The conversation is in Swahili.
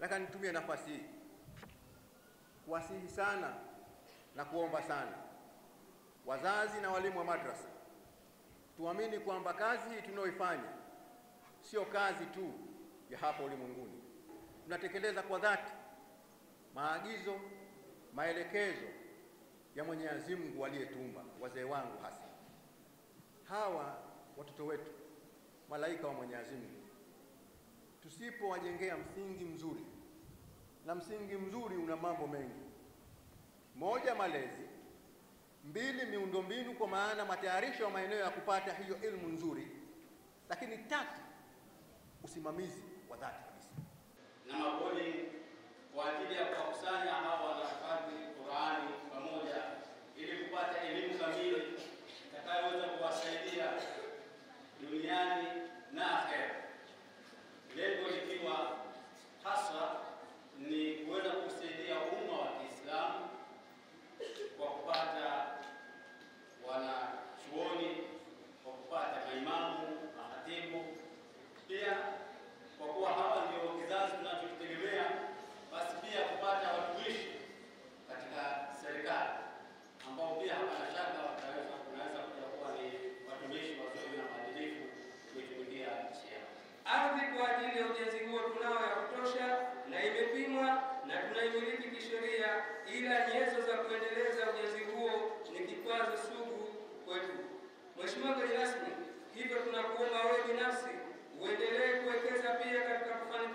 nataka nitumie nafasi hii kuwasihi sana na kuomba sana wazazi na walimu wa madrasa, tuamini kwamba kazi hii tunayoifanya sio kazi tu ya hapa ulimwenguni. Tunatekeleza kwa dhati maagizo, maelekezo ya Mwenyezi Mungu aliyetuumba. wazee wangu hasa hawa watoto wetu, malaika wa Mwenyezi Mungu. Tusipowajengea msingi mzuri, na msingi mzuri una mambo mengi: moja, malezi; mbili, miundombinu, kwa maana matayarisho ya maeneo ya kupata hiyo elimu nzuri; lakini tatu, usimamizi wa dhati kwa ajili ya ujenzi huo tunao ya kutosha na imepimwa na tunaimiliki kisheria, ila nyenzo za kuendeleza ujenzi huo ni kikwazo sugu kwetu. Mheshimiwa mgeni rasmi, hivyo tunakuomba wewe binafsi uendelee kuwekeza pia katika kufanikisha